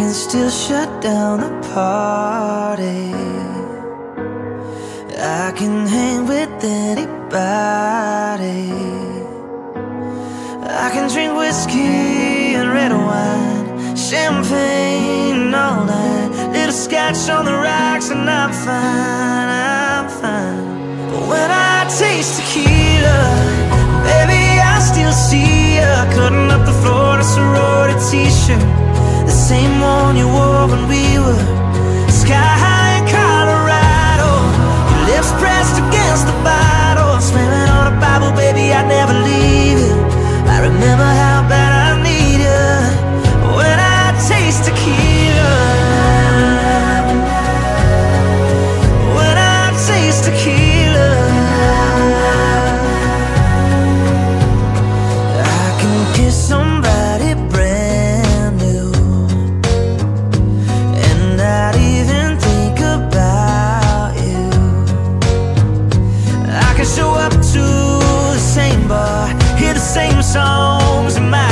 can still shut down the party. I can hang with anybody. I can drink whiskey and red wine, champagne all night. Little scotch on the rocks, and I'm fine, I'm fine. But when I taste tequila, baby, I still see you cutting up the Florida sorority t-shirt, the same one you wore when we were sky high in Colorado. Your lips pressed against the bottle, slamming on a Bible, baby, I'd never leave you. I remember how bad I need you when I taste tequila. When I taste tequila, I can kiss somebody same songs in my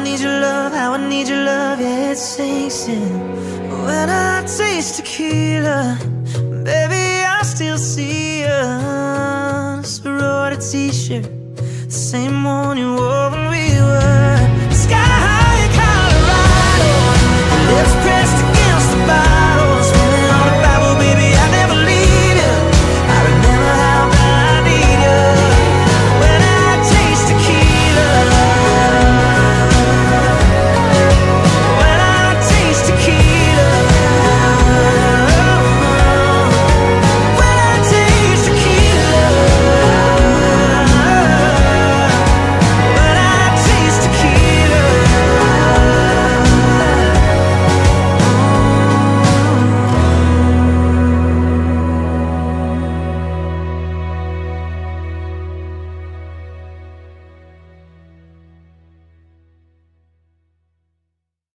I need your love, how I need your love, yeah, it sinks in. When I taste tequila, baby, I still see you. Sorority t-shirt, the same one you wore